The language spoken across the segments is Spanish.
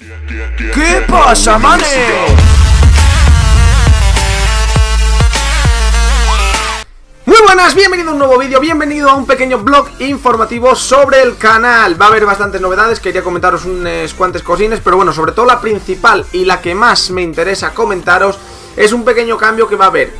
¿Qué pasa, manes? Muy buenas, bienvenido a un nuevo vídeo, bienvenido a un pequeño blog informativo sobre el canal Va a haber bastantes novedades, quería comentaros unas cuantas cosines Pero bueno, sobre todo la principal y la que más me interesa comentaros Es un pequeño cambio que va a haber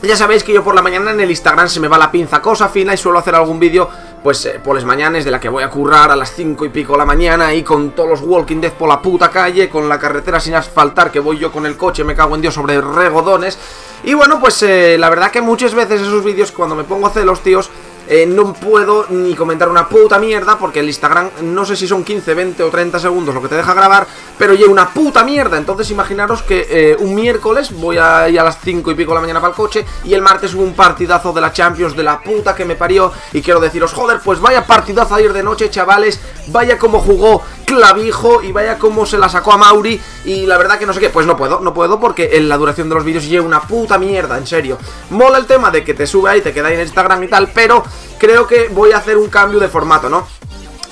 Ya sabéis que yo por la mañana en el Instagram se me va la pinza cosa fina y suelo hacer algún vídeo pues eh, por las mañanas de la que voy a currar a las 5 y pico de la mañana y con todos los Walking Dead por la puta calle, con la carretera sin asfaltar que voy yo con el coche, me cago en Dios sobre regodones. Y bueno, pues eh, la verdad que muchas veces esos vídeos cuando me pongo a hacer los tíos eh, no puedo ni comentar una puta mierda porque el Instagram no sé si son 15, 20 o 30 segundos lo que te deja grabar, pero lleva una puta mierda. Entonces imaginaros que eh, un miércoles voy a ir a las 5 y pico de la mañana para el coche y el martes hubo un partidazo de la Champions de la puta que me parió y quiero deciros, joder, pues vaya partidazo ayer de noche, chavales, vaya como jugó clavijo y vaya como se la sacó a Mauri y la verdad que no sé qué, pues no puedo, no puedo porque en la duración de los vídeos lleva una puta mierda, en serio. Mola el tema de que te sube ahí, te queda ahí en Instagram y tal, pero creo que voy a hacer un cambio de formato, ¿no?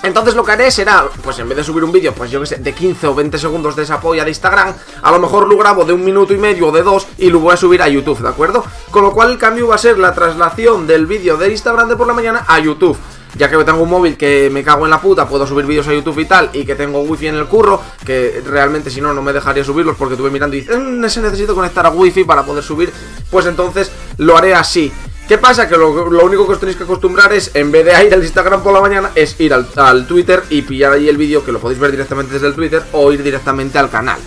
Entonces lo que haré será, pues en vez de subir un vídeo, pues yo que sé, de 15 o 20 segundos de esa polla de Instagram, a lo mejor lo grabo de un minuto y medio o de dos y lo voy a subir a YouTube, ¿de acuerdo? Con lo cual el cambio va a ser la traslación del vídeo de Instagram de por la mañana a YouTube ya que tengo un móvil que me cago en la puta, puedo subir vídeos a YouTube y tal, y que tengo wifi en el curro, que realmente si no, no me dejaría subirlos porque tuve mirando y dice, mm, necesito conectar a wifi para poder subir, pues entonces lo haré así. ¿Qué pasa? Que lo, único que os tenéis que acostumbrar es, en vez de ir al Instagram por la mañana, es ir al, al Twitter y pillar ahí el vídeo, que lo podéis ver directamente desde el Twitter, o ir directamente al canal.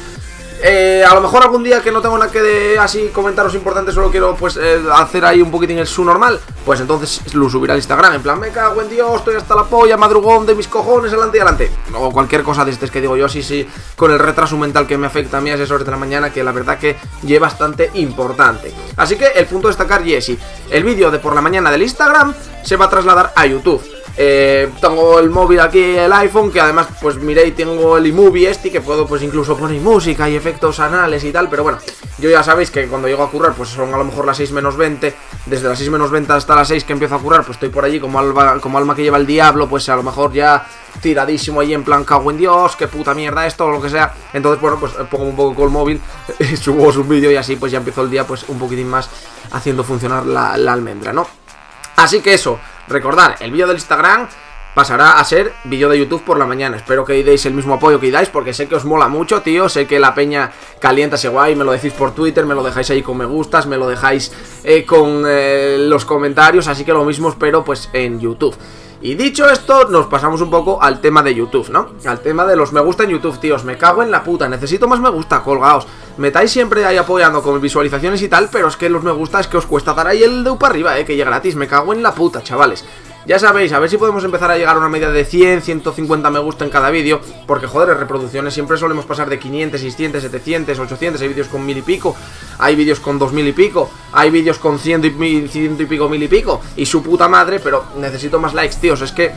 Eh, a lo mejor algún día que no tengo nada que de, así comentaros importantes, solo quiero pues eh, hacer ahí un poquitín el su normal, pues entonces lo subiré al Instagram, en plan, me cago en Dios, estoy hasta la polla, madrugón de mis cojones, adelante y adelante. O cualquier cosa de este que digo yo, así, sí, con el retraso mental que me afecta a mí a esas horas de la mañana, que la verdad que lleva bastante importante. Así que el punto de destacar, Jesse, el vídeo de por la mañana del Instagram se va a trasladar a YouTube. Eh, tengo el móvil aquí, el iPhone, que además, pues miréis, tengo el iMovie este, que puedo pues incluso poner música y efectos anales y tal, pero bueno, yo ya sabéis que cuando llego a currar, pues son a lo mejor las 6 menos 20, desde las 6 menos 20 hasta las 6 que empiezo a currar, pues estoy por allí como, como alma que lleva el diablo, pues a lo mejor ya tiradísimo ahí en plan cago en Dios, qué puta mierda esto, o lo que sea. Entonces, bueno, pues pongo un poco con el móvil, subo un vídeo y así pues ya empiezo el día pues un poquitín más haciendo funcionar la almendra, ¿no? Así que eso, recordar, el vídeo del Instagram pasará a ser vídeo de YouTube por la mañana. Espero que deis el mismo apoyo que dais porque sé que os mola mucho, tío. Sé que la peña calienta ese guay, me lo decís por Twitter, me lo dejáis ahí con me gustas, me lo dejáis eh, con eh, los comentarios, así que lo mismo espero pues en YouTube. Y dicho esto, nos pasamos un poco al tema de YouTube, ¿no? Al tema de los me gusta en YouTube, tíos. Me cago en la puta, necesito más me gusta, colgaos. Metáis siempre ahí apoyando con visualizaciones y tal, pero es que los me gusta es que os cuesta dar ahí el de para arriba, ¿eh? Que llega gratis. Me cago en la puta, chavales. Ya sabéis, a ver si podemos empezar a llegar a una media de 100, 150 me gusta en cada vídeo Porque joder, reproducciones siempre solemos pasar de 500, 600, 700, 800 Hay vídeos con mil y pico, hay vídeos con dos mil y pico Hay vídeos con ciento y, ciento y pico, mil y pico Y su puta madre, pero necesito más likes, tíos Es que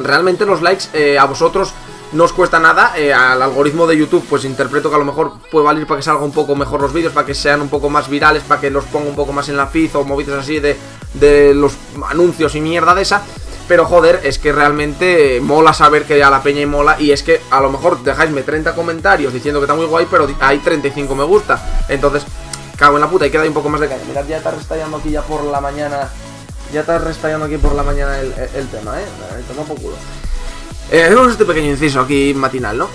realmente los likes eh, a vosotros no os cuesta nada, eh, al algoritmo de YouTube pues interpreto que a lo mejor puede valer para que salga un poco mejor los vídeos, para que sean un poco más virales, para que los ponga un poco más en la feed o movidas así de, de los anuncios y mierda de esa. Pero joder, es que realmente mola saber que a la peña y mola Y es que a lo mejor dejáisme 30 comentarios diciendo que está muy guay Pero hay 35 me gusta. Entonces, cago en la puta y queda un poco más de caña. Mirad, ya está restallando aquí ya por la mañana Ya está restallando aquí por la mañana el, tema, eh. Toma por culo eh, este pequeño inciso aquí matinal, ¿no?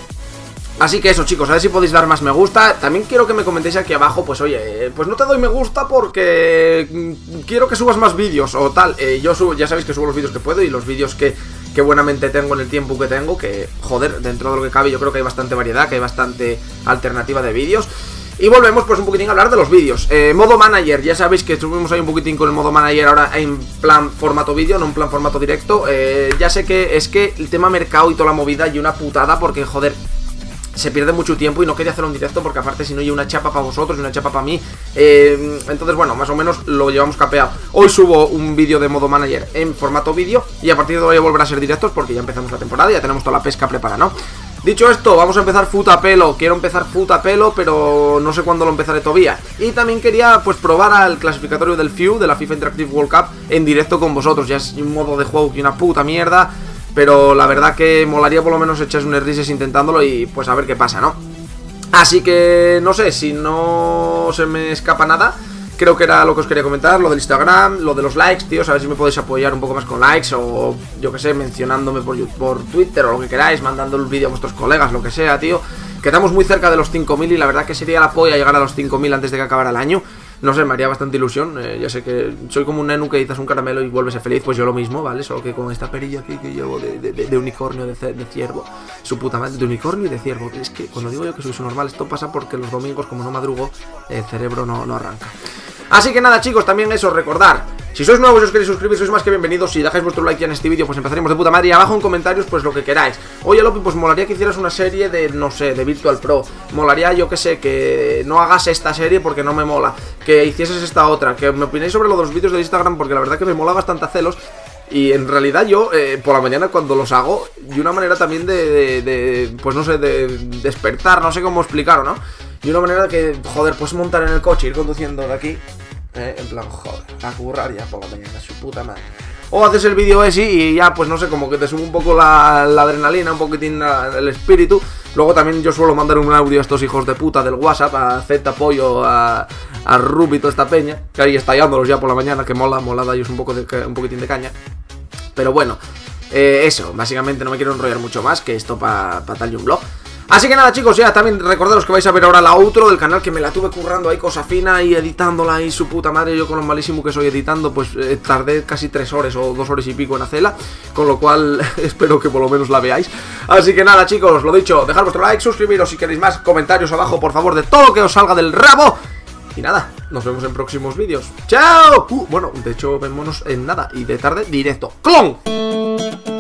Así que eso chicos, a ver si podéis dar más me gusta. También quiero que me comentéis aquí abajo Pues oye, pues no te doy me gusta porque mm, Quiero que subas más vídeos o tal. Eh, Yo subo, ya sabéis que subo los vídeos que puedo Y los vídeos que, que buenamente tengo en el tiempo que tengo Que joder, dentro de lo que cabe Yo creo que hay bastante variedad, que hay bastante alternativa de vídeos y volvemos pues un poquitín a hablar de los vídeos. Eh, Modo manager, ya sabéis que estuvimos ahí un poquitín con el modo manager ahora en plan formato vídeo, no en plan formato directo. Eh, Ya sé que es que el tema mercado y toda la movida y una putada porque joder se pierde mucho tiempo y no quería hacer un directo porque aparte si no hay una chapa para vosotros y una chapa para mí eh, Entonces bueno, más o menos lo llevamos capeado. Hoy subo un vídeo de modo manager en formato vídeo y a partir de hoy voy a volver a ser directos porque ya empezamos la temporada y ya tenemos toda la pesca preparada, ¿no? Dicho esto, vamos a empezar foot a pelo. Quiero empezar foot a pelo, pero no sé cuándo lo empezaré todavía. Y también quería pues probar al clasificatorio del FIU De la FIFA Interactive World Cup en directo con vosotros. Ya es un modo de juego que una puta mierda Pero la verdad que molaría por lo menos echarse unas risas intentándolo y pues a ver qué pasa, ¿no? Así que no sé, si no se me escapa nada Creo que era lo que os quería comentar, lo del Instagram, lo de los likes, tíos, a ver si me podéis apoyar un poco más con likes o yo que sé, mencionándome por, por Twitter o lo que queráis, mandando el vídeo a vuestros colegas, lo que sea, tío. Quedamos muy cerca de los 5.000 y la verdad que sería la polla llegar a los 5.000 antes de que acabara el año. No sé, me haría bastante ilusión. Eh, ya sé que soy como un nenu que dices un caramelo y vuelves feliz, pues yo lo mismo, ¿vale? Solo que con esta perilla aquí que llevo de, unicornio, de, ciervo, su puta madre, de unicornio y de ciervo. Es que cuando digo yo que soy su normal, esto pasa porque los domingos, como no madrugo, el cerebro no, no arranca. Así que nada chicos, también eso, recordar Si sois nuevos y os queréis suscribir, sois más que bienvenidos. Si dejáis vuestro like en este vídeo, pues empezaremos de puta madre. Y abajo en comentarios, pues lo que queráis. Oye Lopi, pues molaría que hicieras una serie de, no sé, de Virtual Pro. Molaría, yo que sé, que no hagas esta serie porque no me mola. Que hicieses esta otra. Que me opinéis sobre lo de los vídeos de Instagram porque la verdad que me mola bastante hacerlos. Y en realidad yo, eh, por la mañana cuando los hago, y una manera también de, de, pues no sé, de despertar, no sé cómo explicarlo, ¿no? Y una manera que, joder, puedes montar en el coche, ir conduciendo de aquí, eh, en plan, joder, a currar ya por la mañana, su puta madre. O haces el vídeo ese y ya, pues no sé, como que te sube un poco la, adrenalina, un poquitín el espíritu. Luego también yo suelo mandar un audio a estos hijos de puta del WhatsApp, a Z Apoyo, a, a Ruby, toda esta peña, que ahí estallándolos ya por la mañana, que mola, mola ellos un, poco de, un poquitín de caña. Pero bueno, eh, eso, básicamente no me quiero enrollar mucho más, que esto para pa tal y un blog. Así que nada chicos, ya también recordaros que vais a ver ahora la outro del canal que me la tuve currando ahí cosa fina y editándola y su puta madre Yo con lo malísimo que soy editando pues eh, tardé casi tres horas o dos horas y pico en hacerla Con lo cual espero que por lo menos la veáis Así que nada chicos, lo dicho, dejad vuestro like, suscribiros si queréis más comentarios abajo por favor de todo lo que os salga del rabo y nada, nos vemos en próximos vídeos. ¡Chao! Uh, bueno, de hecho, vémonos en nada y de tarde directo. ¡Clon!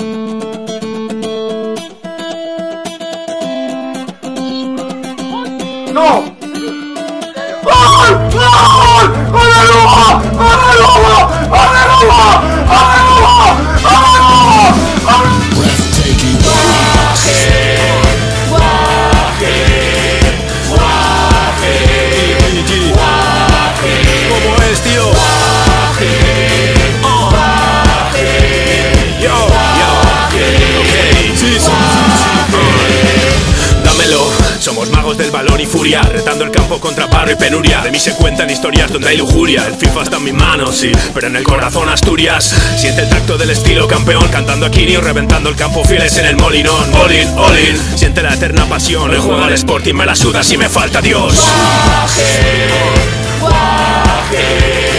Y furia, retando el campo contra paro y penuria. De mí se cuentan historias donde hay lujuria. El FIFA está en mis manos, sí, pero en el corazón Asturias. Siente el tacto del estilo campeón, cantando a Kirio, reventando el campo fieles en el molinón. All in, all in, siente la eterna pasión. El juego al Sporting me la suda si me falta Dios. Guaje, guaje,